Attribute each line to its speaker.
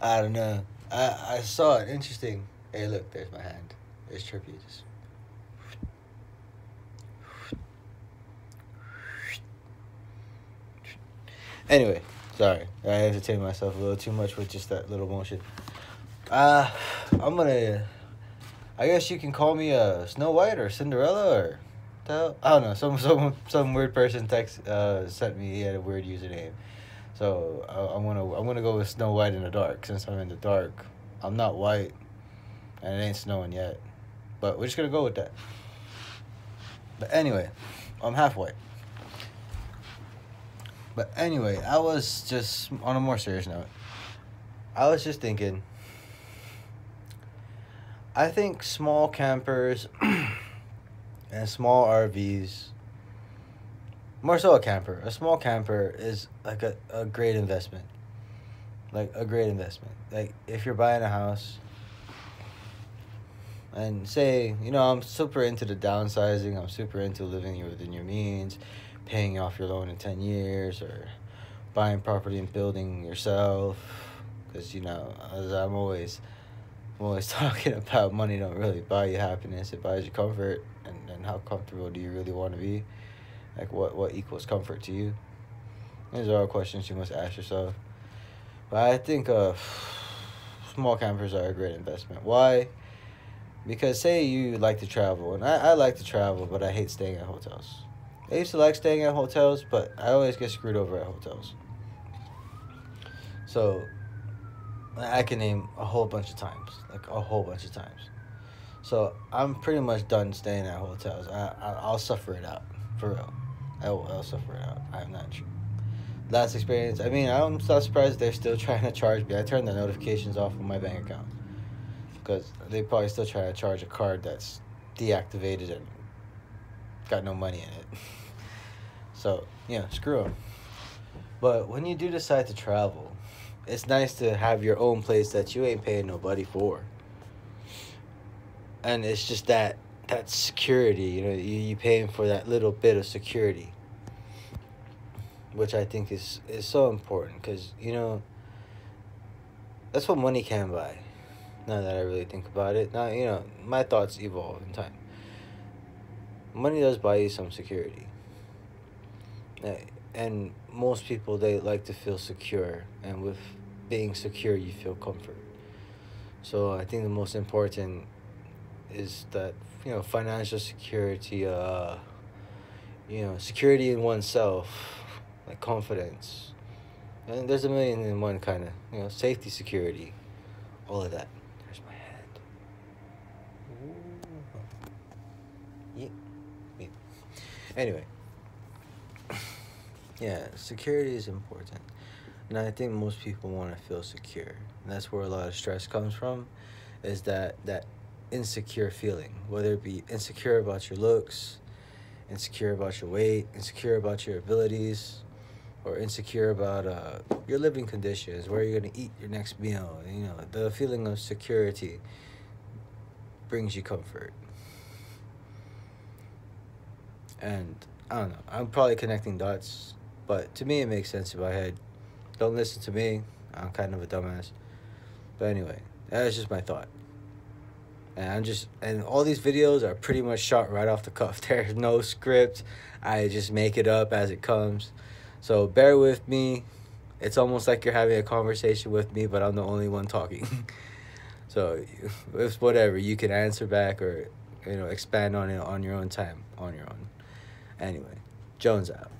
Speaker 1: I don't know. I I saw it. Interesting. Hey, look, there's my hand. There's Trippy. Just. Anyway, sorry. I entertained myself a little too much with just that little motion. Uh, I'm gonna. I guess you can call me a uh, Snow White or Cinderella or. I don't know. Some some some weird person text uh sent me. He had a weird username, so I, I'm gonna I'm gonna go with Snow White in the dark since I'm in the dark. I'm not white, and it ain't snowing yet, but we're just gonna go with that. But anyway, I'm half white. But anyway, I was just on a more serious note. I was just thinking. I think small campers and small RVs, more so a camper, a small camper is like a, a great investment. Like a great investment. Like if you're buying a house and say, you know, I'm super into the downsizing, I'm super into living within your means, paying off your loan in 10 years or buying property and building yourself because you know as i'm always i'm always talking about money don't really buy you happiness it buys you comfort and, and how comfortable do you really want to be like what what equals comfort to you these are all questions you must ask yourself but i think uh small campers are a great investment why because say you like to travel and I, I like to travel but i hate staying at hotels I used to like staying at hotels, but I always get screwed over at hotels. So I can name a whole bunch of times, like a whole bunch of times. So I'm pretty much done staying at hotels. I, I will suffer it out for real. I will I'll suffer it out. I'm not sure. Last experience. I mean, I'm not surprised they're still trying to charge me. I turned the notifications off on my bank account because they probably still try to charge a card that's deactivated and got no money in it. So, yeah, screw them. But when you do decide to travel, it's nice to have your own place that you ain't paying nobody for. And it's just that that security, you know, you you paying for that little bit of security. Which I think is is so important cuz you know that's what money can buy. Now that I really think about it. Now, you know, my thoughts evolve in time money does buy you some security. And most people they like to feel secure, and with being secure, you feel comfort. So I think the most important is that you know financial security, uh, you know security in oneself, like confidence, and there's a million in one kind of you know safety, security, all of that. There's my hand. head. Anyway, yeah, security is important. And I think most people want to feel secure. And that's where a lot of stress comes from is that that insecure feeling, whether it be insecure about your looks, insecure about your weight, insecure about your abilities, or insecure about uh, your living conditions, where you're going to eat your next meal. You know, the feeling of security brings you comfort. And I don't know. I'm probably connecting dots, but to me it makes sense in my head. Don't listen to me. I'm kind of a dumbass. But anyway, that's just my thought. And I'm just and all these videos are pretty much shot right off the cuff. There's no script. I just make it up as it comes. So bear with me. It's almost like you're having a conversation with me, but I'm the only one talking. so it's whatever. You can answer back or you know expand on it on your own time, on your own. Anyway, Jones out.